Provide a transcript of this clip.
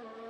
Hello.